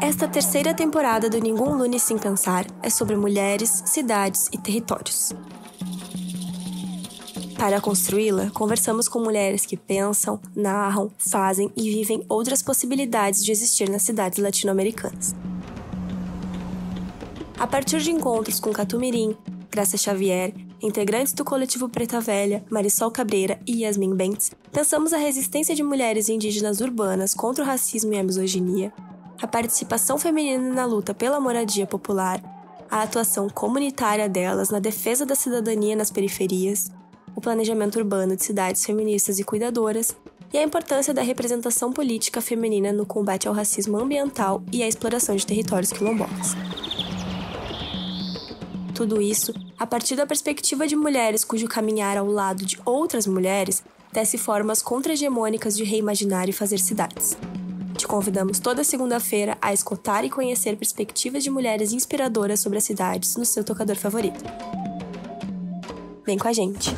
Esta terceira temporada do Ninguém Lune Sem Pensar é sobre mulheres, cidades e territórios. Para construí-la, conversamos com mulheres que pensam, narram, fazem e vivem outras possibilidades de existir nas cidades latino-americanas. A partir de encontros com Catumirim, Graça Xavier, integrantes do coletivo Preta Velha, Marisol Cabreira e Yasmin Bentes, pensamos a resistência de mulheres indígenas urbanas contra o racismo e a misoginia, a participação feminina na luta pela moradia popular, a atuação comunitária delas na defesa da cidadania nas periferias, o planejamento urbano de cidades feministas e cuidadoras e a importância da representação política feminina no combate ao racismo ambiental e à exploração de territórios quilombolas. Tudo isso a partir da perspectiva de mulheres cujo caminhar ao lado de outras mulheres tece formas contra-hegemônicas de reimaginar e fazer cidades. Convidamos toda segunda-feira a escutar e conhecer perspectivas de mulheres inspiradoras sobre as cidades no seu tocador favorito. Vem com a gente!